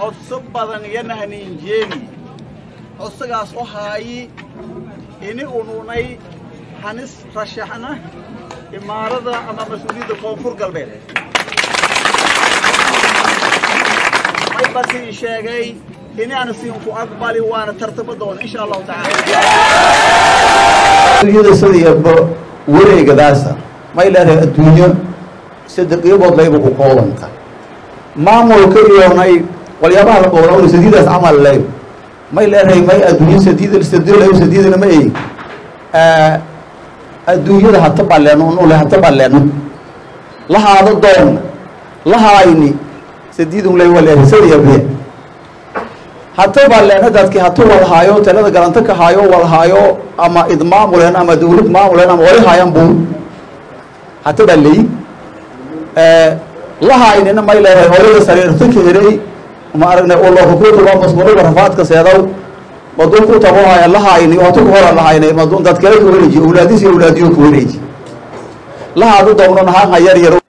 codso badan yana haniinjeeni codsagaas oo haayi ini ununay hanis rashaxna imaarada ama mas'uuliyadda koonfur galbeed. May basiin sheegay inaana siinku aqbali waana tartamo doona insha allahu tacaala. Sidayaba wareegadaasa may leedahay adduunyo saddex qiibood layba ku koobanta maamulka iyonay walyabaha la qowla sadiidaas camal lay may leedahay may adduunyo sadiid sadilay sadiidana ma ey adduunyada hata balleeno nule hata balleeno. Lahaado doon lahaayni sadiidun lay waleedahay sadayabe hata balleeno dadki hatu walhaayo talada galanta ka haayo walhaayo ama id maamuleen ama dawlad maamuleen ama wali haayan buu. Hata baa leyi lahaynina may leedahay holada sariirta ka helay ma aragnay ulokukutulo masmuruga rafaadka seedaw madun ku tabo haya lahayni hatu ku hora lahaynay madun dad kale ka wareeji awlaadis iyo awlaadiyo ka wareeji lahaadu dawno nahaan ha yar yar